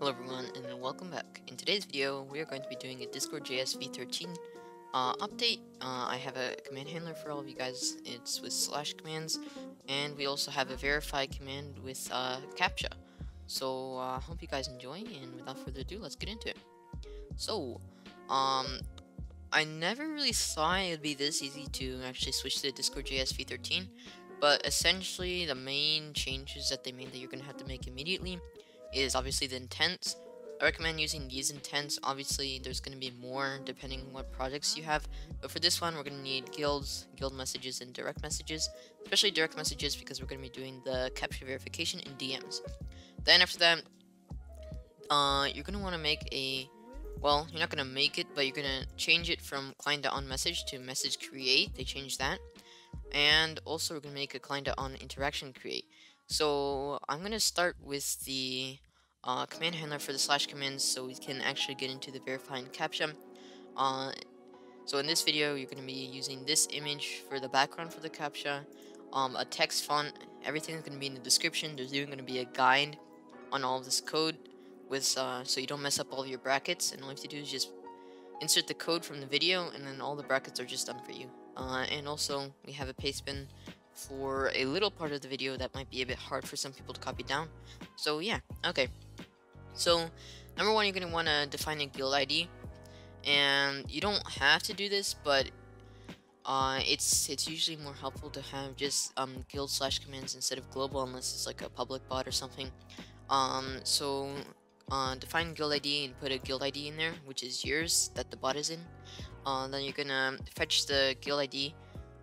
Hello everyone and welcome back. In today's video we are going to be doing a Discord.js v13 uh, update. Uh, I have a command handler for all of you guys. It's with slash commands and we also have a verify command with uh, CAPTCHA. So I uh, hope you guys enjoy and without further ado let's get into it. So um, I never really thought it would be this easy to actually switch to Discord.js v13 but essentially the main changes that they made that you're going to have to make immediately is obviously the intents. I recommend using these intents. Obviously, there's going to be more depending on what projects you have. But for this one, we're going to need guilds, guild messages, and direct messages. Especially direct messages because we're going to be doing the CAPTCHA verification in DMs. Then after that, uh, you're going to want to make a... Well, you're not going to make it, but you're going to change it from client.on message to message create. They changed that. And also, we're going to make a client.on interaction create. So I'm going to start with the uh, command handler for the slash commands so we can actually get into the verifying CAPTCHA. Uh, so in this video, you're going to be using this image for the background for the CAPTCHA, um, a text font, everything is going to be in the description. There's even going to be a guide on all of this code with uh, so you don't mess up all of your brackets, and all you have to do is just insert the code from the video, and then all the brackets are just done for you. Uh, and also, we have a paste bin for a little part of the video that might be a bit hard for some people to copy down. So yeah, okay. So number one, you're going to want to define a guild ID. And you don't have to do this, but uh, it's it's usually more helpful to have just um, guild slash commands instead of global unless it's like a public bot or something. Um, so uh, define guild ID and put a guild ID in there, which is yours that the bot is in. Uh, then you're gonna fetch the guild ID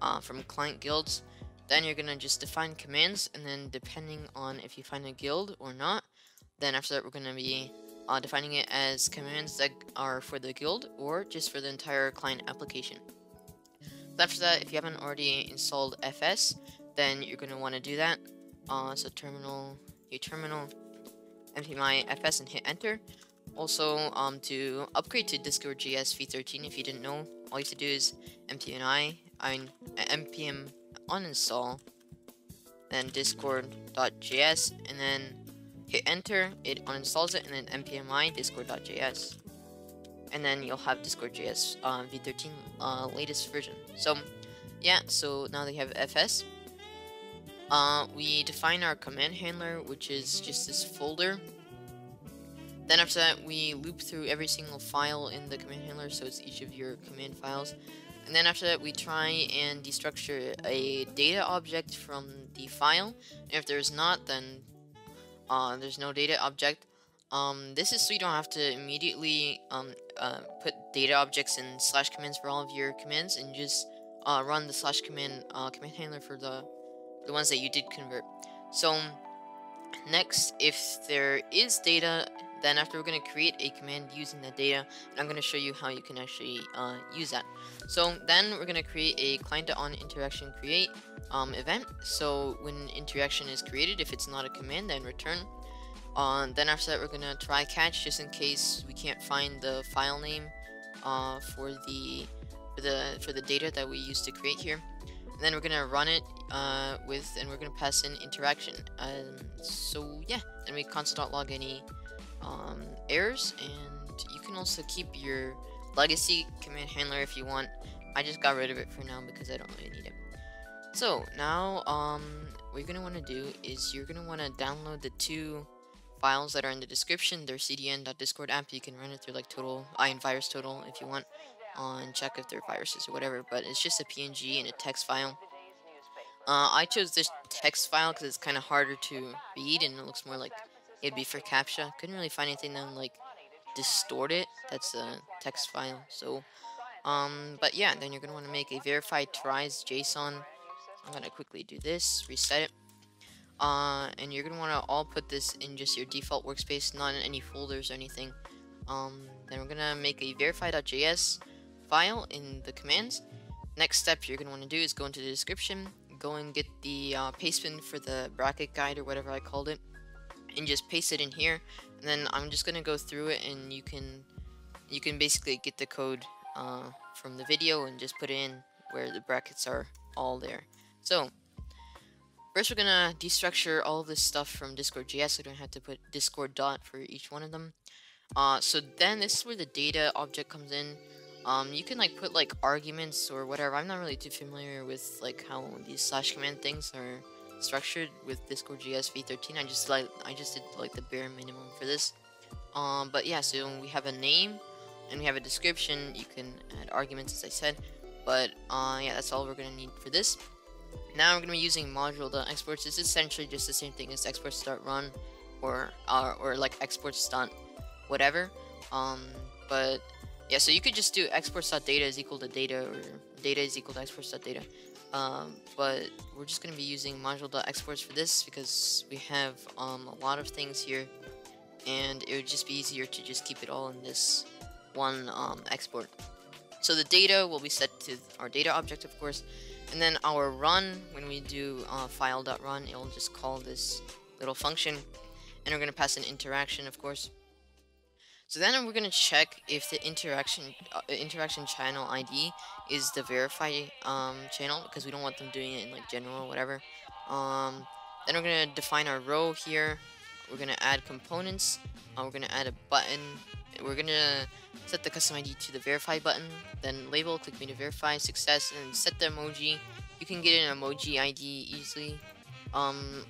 uh, from client guilds then you're gonna just define commands, and then depending on if you find a guild or not, then after that we're gonna be uh, defining it as commands that are for the guild or just for the entire client application. After that, if you haven't already installed FS, then you're gonna want to do that. Uh, so terminal, your terminal, npm i FS and hit enter. Also, um, to upgrade to Discord.js v13, if you didn't know, all you have to do is mpmi, I mean, npm uninstall, then discord.js, and then hit enter, it uninstalls it, and then npmi discord.js. And then you'll have discord.js uh, v13 uh, latest version. So, yeah, so now they have fs. Uh, we define our command handler, which is just this folder. Then after that, we loop through every single file in the command handler, so it's each of your command files. And then after that, we try and destructure a data object from the file. If there's not, then uh, there's no data object. Um, this is so you don't have to immediately um, uh, put data objects in slash commands for all of your commands and just uh, run the slash command uh, command handler for the the ones that you did convert. So next, if there is data then after we're going to create a command using that data, and I'm going to show you how you can actually uh, use that. So then we're going to create a client-on interaction create um, event. So when interaction is created, if it's not a command, then return. Uh, then after that, we're going to try catch just in case we can't find the file name uh, for the for the for the data that we used to create here. And then we're gonna run it uh, with, and we're gonna pass in interaction. Um, so yeah, then we console.log any um, errors, and you can also keep your legacy command handler if you want. I just got rid of it for now because I don't really need it. So now, um, what you're gonna want to do is you're gonna want to download the two files that are in the description. They're cdn.discord app. You can run it through like total, iron virus total if you want, on check if they're viruses or whatever. But it's just a PNG and a text file. Uh, I chose this text file because it's kind of harder to read and it looks more like it'd be for CAPTCHA. Couldn't really find anything that would, like, distort it. That's a text file. So, um, but yeah, then you're going to want to make a verified tries JSON. I'm going to quickly do this, reset it. Uh, and you're going to want to all put this in just your default workspace, not in any folders or anything. Um, then we're going to make a verify.js file in the commands. Next step you're going to want to do is go into the description, go and get the uh, pastebin for the bracket guide or whatever I called it and just paste it in here and then I'm just gonna go through it and you can you can basically get the code uh, from the video and just put it in where the brackets are all there so First, we're gonna destructure all this stuff from Discord.js, so we don't have to put Discord dot for each one of them. Uh, so then this is where the data object comes in. Um, you can like put like arguments or whatever. I'm not really too familiar with like how these slash command things are structured with Discord.js v13. I just like I just did like the bare minimum for this. Um, but yeah, so we have a name and we have a description. You can add arguments, as I said. But uh, yeah, that's all we're gonna need for this. Now we're gonna be using module.exports. It's essentially just the same thing as exports.run or uh, or or like exports whatever. Um, but yeah, so you could just do exports.data is equal to data or data is equal to exports.data. Um, but we're just gonna be using module.exports for this because we have um, a lot of things here and it would just be easier to just keep it all in this one um, export. So the data will be set to our data object, of course, and then our run, when we do uh, file.run, it will just call this little function, and we're going to pass an interaction, of course. So then we're going to check if the interaction uh, interaction channel ID is the verify um, channel, because we don't want them doing it in like general or whatever. Um, then we're going to define our row here. We're going to add components. Uh, we're going to add a button. We're going to set the custom ID to the verify button, then label, click me to verify, success, and set the emoji. You can get an emoji ID easily. Um,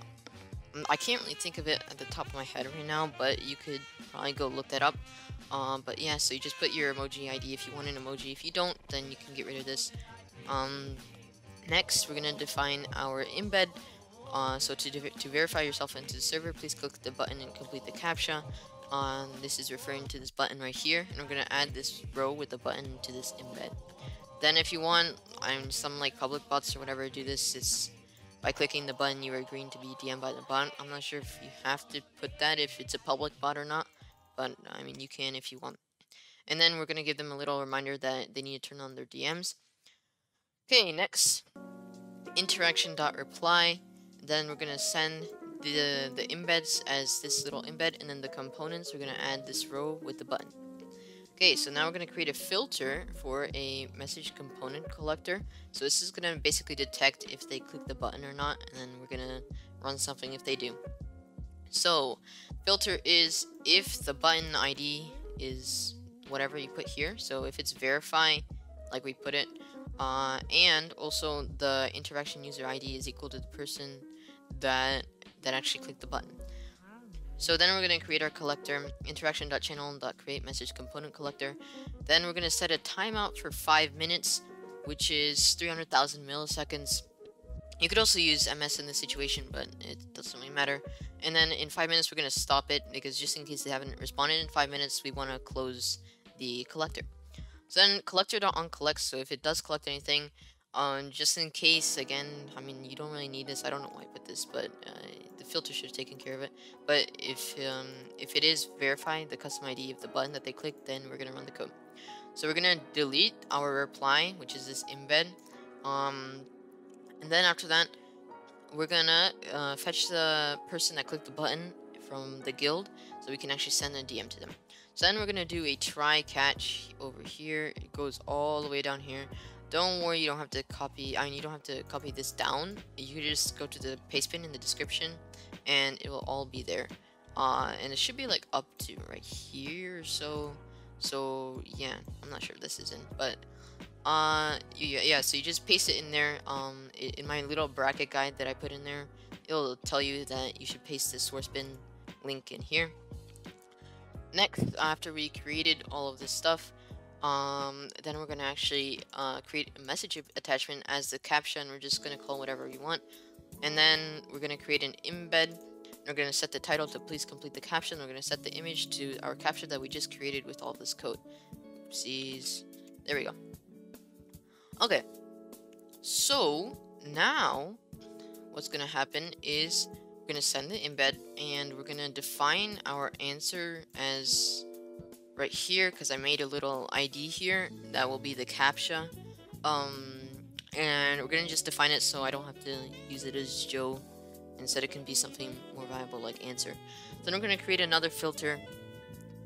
I can't really think of it at the top of my head right now, but you could probably go look that up. Um, but yeah, so you just put your emoji ID if you want an emoji. If you don't, then you can get rid of this. Um, next, we're going to define our embed. Uh, so to, to verify yourself into the server, please click the button and complete the CAPTCHA. Um, this is referring to this button right here, and we're going to add this row with the button to this embed. Then if you want, I'm some like public bots or whatever do this, it's by clicking the button you are agreeing to be DM'd by the bot. I'm not sure if you have to put that if it's a public bot or not, but I mean you can if you want. And then we're going to give them a little reminder that they need to turn on their DMs. Okay, next, interaction.reply. Then we're going to send the, the embeds as this little embed, and then the components, we're going to add this row with the button. Okay, so now we're going to create a filter for a message component collector. So this is going to basically detect if they click the button or not, and then we're going to run something if they do. So, filter is if the button ID is whatever you put here. So if it's verify, like we put it, uh, and also the interaction user ID is equal to the person that that actually clicked the button. So then we're going to create our collector, interaction.channel.create message component collector. Then we're going to set a timeout for 5 minutes, which is 300,000 milliseconds. You could also use MS in this situation, but it doesn't really matter. And then in 5 minutes we're going to stop it, because just in case they haven't responded in 5 minutes, we want to close the collector. So then collector.onCollect, so if it does collect anything, um, just in case, again, I mean, you don't really need this. I don't know why I put this, but uh, the filter should have taken care of it. But if um, if it is verify the custom ID of the button that they click, then we're gonna run the code. So we're gonna delete our reply, which is this embed. Um, and then after that, we're gonna uh, fetch the person that clicked the button from the guild, so we can actually send a DM to them. So then we're gonna do a try catch over here. It goes all the way down here. Don't worry, you don't have to copy, I mean, you don't have to copy this down. You just go to the paste bin in the description, and it will all be there. Uh, and it should be like up to right here or so. So, yeah, I'm not sure if this is in, but, uh, yeah, yeah, so you just paste it in there. Um, in my little bracket guide that I put in there, it'll tell you that you should paste the source bin link in here. Next, after we created all of this stuff, um, then we're going to actually uh, create a message attachment as the CAPTCHA. we're just going to call whatever we want. And then we're going to create an embed. We're going to set the title to please complete the CAPTCHA. We're going to set the image to our CAPTCHA that we just created with all this code. Oopsies. There we go. Okay. So now what's going to happen is we're going to send the embed and we're going to define our answer as right here because I made a little ID here that will be the CAPTCHA. Um, and we're gonna just define it so I don't have to use it as Joe instead it can be something more viable like answer. Then we're gonna create another filter.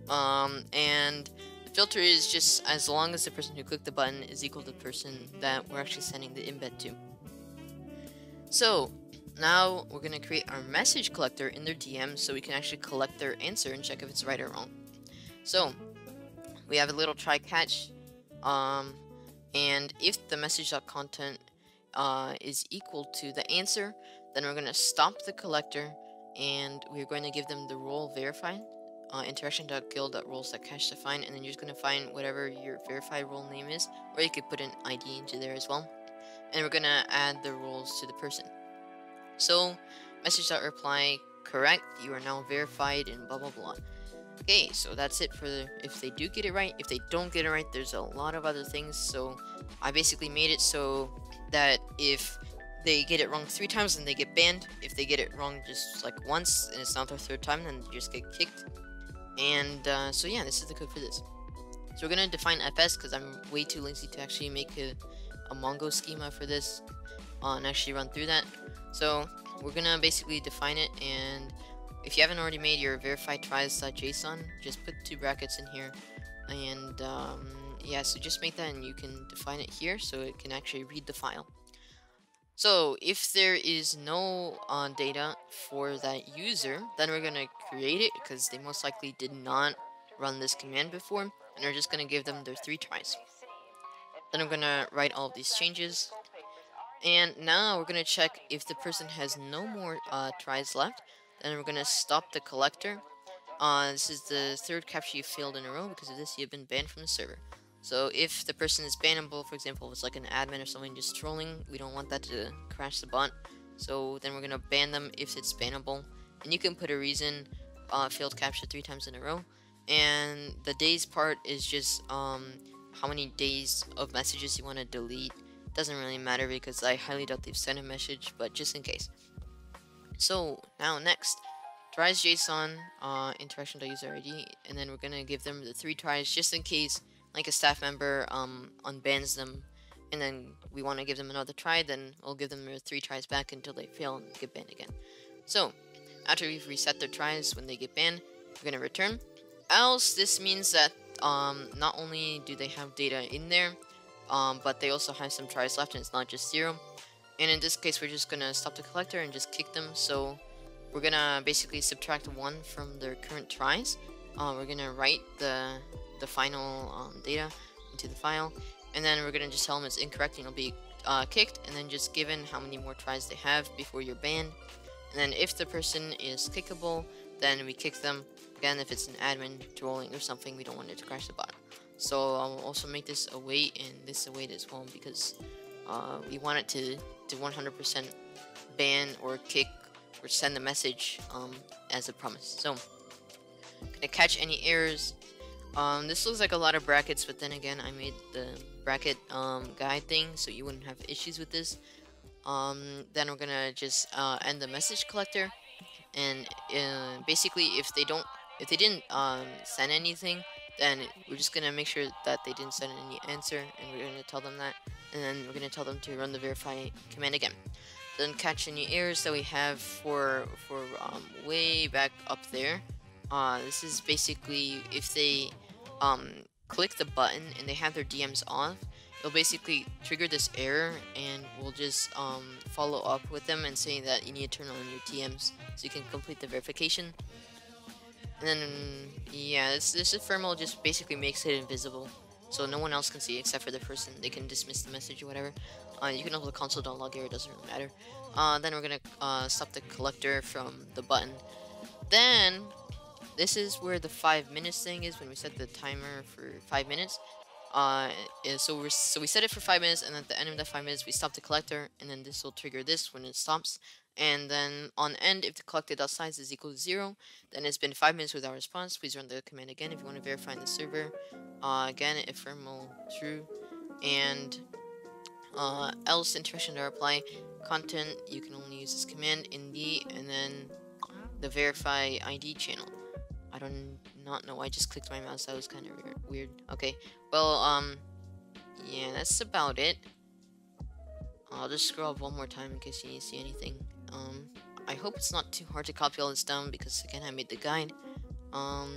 Um, and the filter is just as long as the person who clicked the button is equal to the person that we're actually sending the embed to. So now we're gonna create our message collector in their DM so we can actually collect their answer and check if it's right or wrong. So we have a little try catch, um, and if the message.content uh, is equal to the answer, then we're gonna stop the collector and we're going to give them the role verified uh, interaction.guild.roles.cache define and then you're just going to find whatever your verified role name is or you could put an ID into there as well and we're going to add the roles to the person. So message.reply correct you are now verified and blah blah blah okay so that's it for the, if they do get it right if they don't get it right there's a lot of other things so I basically made it so that if they get it wrong three times and they get banned. If they get it wrong just like once and it's not their third time, then they just get kicked. And uh, so yeah, this is the code for this. So we're gonna define fs because I'm way too lazy to actually make a, a Mongo schema for this uh, and actually run through that. So we're gonna basically define it and if you haven't already made your verified tries.json, just put two brackets in here and um, yeah, so just make that and you can define it here so it can actually read the file. So if there is no uh, data for that user, then we're going to create it because they most likely did not run this command before. And we're just going to give them their three tries. Then I'm going to write all of these changes. And now we're going to check if the person has no more uh, tries left. Then we're going to stop the collector. Uh, this is the third CAPTCHA you failed in a row. Because of this, you've been banned from the server. So if the person is bannable, for example, it's like an admin or something just trolling, we don't want that to crash the bot. So then we're gonna ban them if it's bannable. And you can put a reason, uh, failed CAPTCHA three times in a row. And the days part is just um, how many days of messages you want to delete. Doesn't really matter because I highly doubt they've sent a message, but just in case. So now next, tries JSON uh, interaction.user ID, and then we're gonna give them the three tries just in case like a staff member um, unbans them and then we want to give them another try, then we'll give them three tries back until they fail and get banned again. So, after we've reset their tries when they get banned, we're to return. Else, this means that um, not only do they have data in there, um, but they also have some tries left and it's not just zero. And in this case, we're just to stop the collector and just kick them. So, we're to basically subtract one from their current tries. Uh, we're to write the the final um, data into the file, and then we're gonna just tell them it's incorrect and it'll be uh, kicked, and then just given how many more tries they have before you're banned. And then if the person is kickable, then we kick them. Again, if it's an admin trolling or something, we don't want it to crash the bot. So I'll also make this await and this await as well because uh, we want it to to 100% ban or kick or send a message um, as a promise. So gonna catch any errors um, this looks like a lot of brackets, but then again, I made the bracket um, guide thing, so you wouldn't have issues with this. Um, then we're gonna just uh, end the message collector, and uh, basically, if they don't, if they didn't um, send anything, then we're just gonna make sure that they didn't send any answer, and we're gonna tell them that, and then we're gonna tell them to run the verify command again. Then catch any errors that we have for for um, way back up there. Uh, this is basically if they um, click the button and they have their DMs off, it'll basically trigger this error and we'll just um, follow up with them and saying that you need to turn on your DMs so you can complete the verification. And then, yeah, this, this ephemeral just basically makes it invisible. So no one else can see except for the person. They can dismiss the message or whatever. Uh, you can upload console.log it doesn't really matter. Uh, then we're to uh, stop the collector from the button. Then this is where the five minutes thing is when we set the timer for five minutes. Uh, so we so we set it for five minutes, and at the end of that five minutes, we stop the collector, and then this will trigger this when it stops. And then on end, if the collected dot size is equal to zero, then it's been five minutes without response. Please run the command again if you want to verify in the server. Uh, again, ephemeral true, and uh, else interaction to reply content. You can only use this command in the and then the verify ID channel. I don't not know. I just clicked my mouse. That was kind of weird. Okay. Well, um, yeah, that's about it. I'll just scroll up one more time in case you see anything. Um, I hope it's not too hard to copy all this down because again, I made the guide. Um,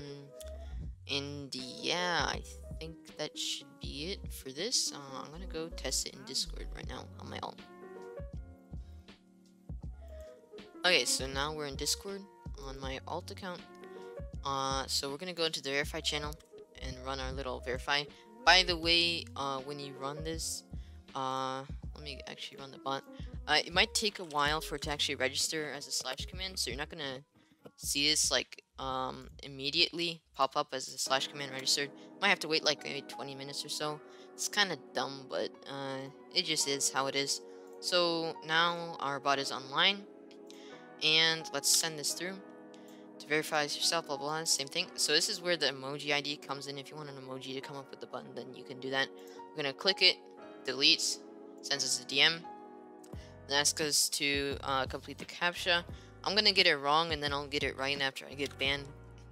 and yeah, I think that should be it for this. Uh, I'm gonna go test it in Discord right now on my own. Okay, so now we're in Discord on my alt account. Uh, so we're gonna go into the verify channel and run our little verify. By the way, uh, when you run this, uh, let me actually run the bot. Uh, it might take a while for it to actually register as a slash command, so you're not gonna see this like um, immediately pop up as a slash command registered. Might have to wait like maybe 20 minutes or so. It's kind of dumb, but uh, it just is how it is. So now our bot is online, and let's send this through to verify yourself, blah, blah, same thing. So this is where the emoji ID comes in. If you want an emoji to come up with the button, then you can do that. We're going to click it, deletes, sends us a DM, and asks us to uh, complete the CAPTCHA. I'm to get it wrong, and then I'll get it right after I get banned.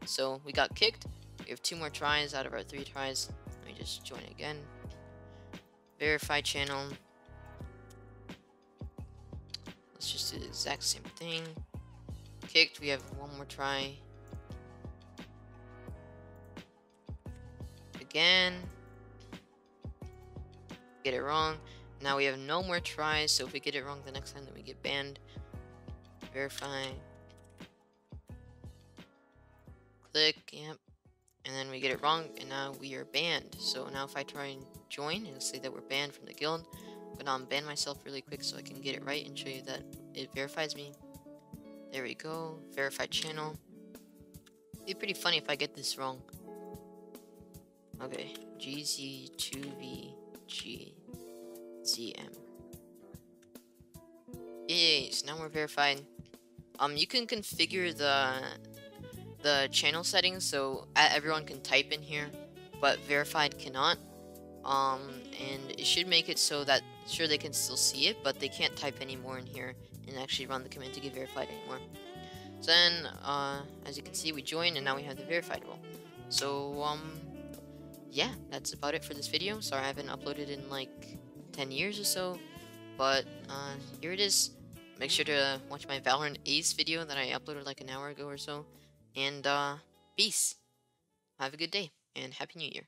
So we got kicked. We have two more tries out of our three tries. Let me just join again. Verify channel. Let's just do the exact same thing kicked. We have one more try. Again. Get it wrong. Now we have no more tries, so if we get it wrong the next time, then we get banned. Verify. Click, yep. And then we get it wrong, and now we are banned. So now if I try and join, it'll say that we're banned from the guild. But I'm gonna unban myself really quick so I can get it right and show you that it verifies me. There we go. Verified channel. It'd be pretty funny if I get this wrong. Okay. GZ2VGZM. Yay, so now we're verified. Um, you can configure the the channel settings so everyone can type in here, but verified cannot. Um, and it should make it so that sure they can still see it, but they can't type anymore in here and actually run the command to get verified anymore. So then, uh, as you can see, we joined and now we have the verified role. So, um, yeah, that's about it for this video. Sorry I haven't uploaded in like 10 years or so, but uh, here it is. Make sure to watch my Valorant Ace video that I uploaded like an hour ago or so. And uh, peace. Have a good day and Happy New Year.